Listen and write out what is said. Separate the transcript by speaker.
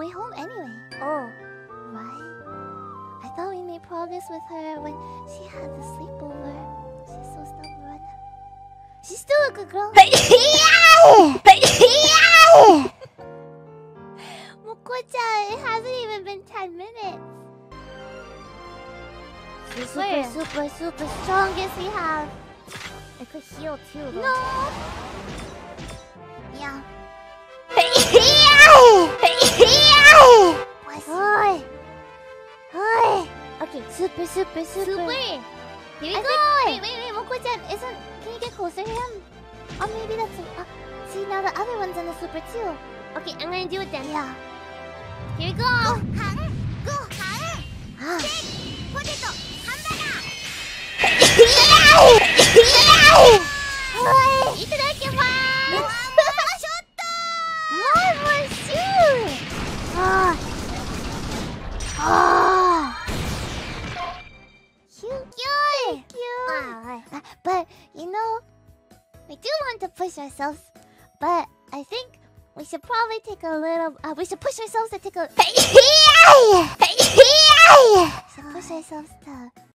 Speaker 1: way home anyway.
Speaker 2: Oh.
Speaker 1: Right? I thought we made progress with her when she had the sleepover. She's so stubborn. She's still a good girl. Moco-chan, it hasn't even been 10 minutes. The super, super, super strongest we have.
Speaker 2: It could heal too. Though.
Speaker 1: No! Super, super, super.
Speaker 2: Super. Here we go.
Speaker 1: think, wait, wait, wait, Moko-chan, isn't... Can you get closer to him? Oh, maybe that's... Uh, see, now the other one's in the super too.
Speaker 2: Okay, I'm gonna do it then.
Speaker 1: Yeah.
Speaker 2: Here we go.
Speaker 1: Ah. Marvel shoot! Ah. Ah.
Speaker 2: Ah,
Speaker 1: Uh, But, you know, we do want to push ourselves. But I think we should probably take a little... Uh, we should push ourselves to take a... push ourselves to